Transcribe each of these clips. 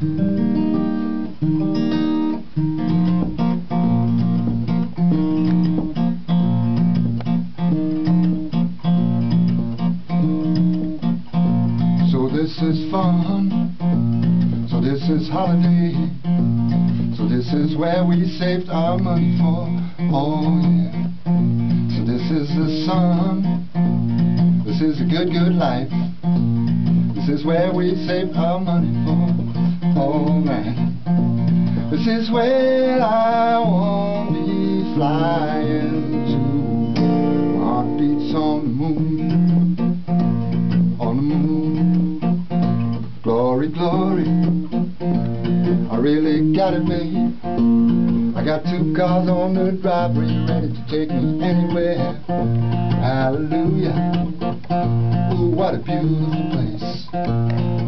So this is fun. So this is holiday. So this is where we saved our money for. Oh yeah. So this is the sun. This is a good, good life. This is where we saved our money for. Oh. This is where I won't be flying to. My heart beats on the moon. On the moon. Glory, glory. I really got it made. I got two cars on the driveway ready to take me anywhere. Hallelujah. Ooh, what a beautiful place.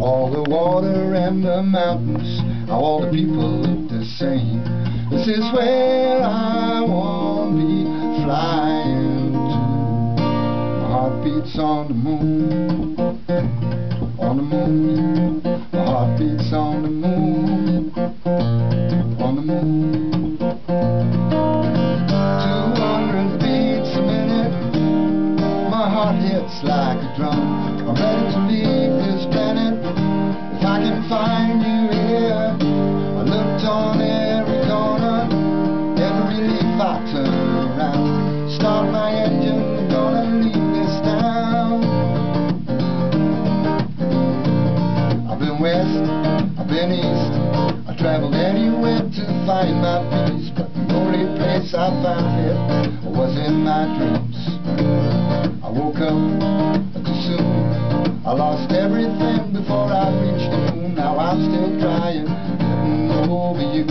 All the water and the mountains, how all the people look the same. This is where I want to be flying to. My heart beats on the moon. On the moon. My heart beats on the moon. On the moon. Heart hits like a drum. I'm ready to leave this planet. If I can find you here, I looked on every corner, every leaf I turn around. Start my engine, gonna leave this town. I've been west, I've been east, I traveled anywhere to find my peace, but the only place I found it was in my dreams. Woke up too soon. I lost everything before I reached the moon. Now I'm still crying, over you.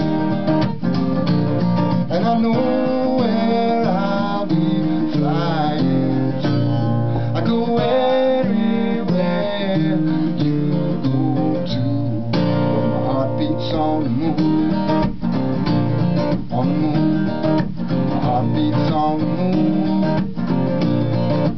And I know where I'll be flying to. I go anywhere you go to. My heart beats on the moon. On the moon. My heart beats on the moon.